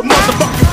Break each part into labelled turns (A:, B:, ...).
A: The motherfucking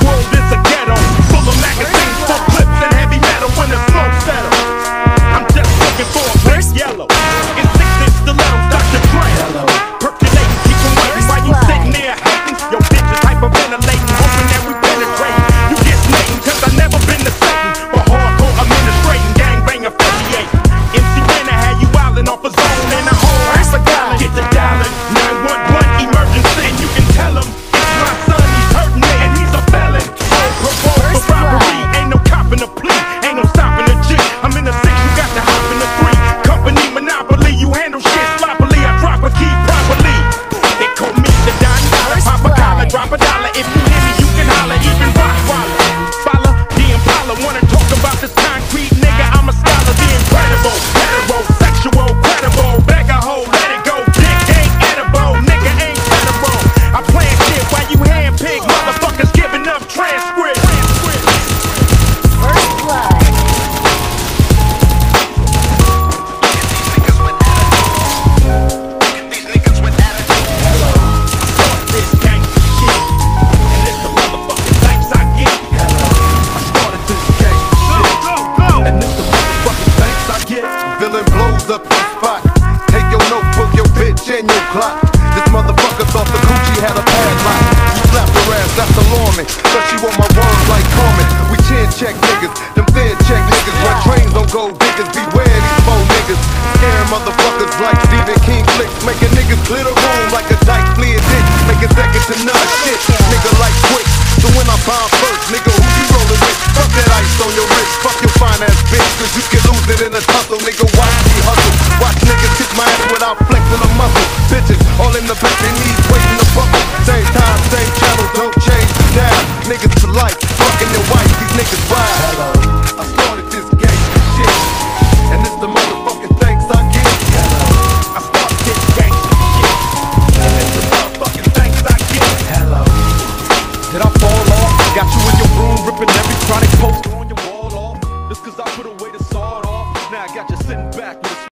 B: Blows up your spot. Take your notebook, your bitch, and your clock. This motherfucker thought the coochie had a padlock. You slapped her ass, that's alarming. Cause she want my words like Carmen. We chin check niggas, them thin check niggas. Run trains on gold diggers, beware these four niggas. Scaring motherfuckers like Stephen King flicks. Making niggas glitter room like a dyke fleeing ditch. Making second to none shit. Nigga like quick. So when I bomb first, nigga, who you rolling with? Fuck that ice on your wrist. Fuck your fine the back, they knees waiting to buckle. Same time, same channel, don't change. Niggas life, fucking your wife, these niggas wild. Hello. I started this shit. And it's the motherfucking I get.
A: I gangsta shit, and it's the motherfucking I. Hello. Did I fall off? Got you in your room, ripping every chronic wall off. I put away the sawed off. Now I got you sitting back.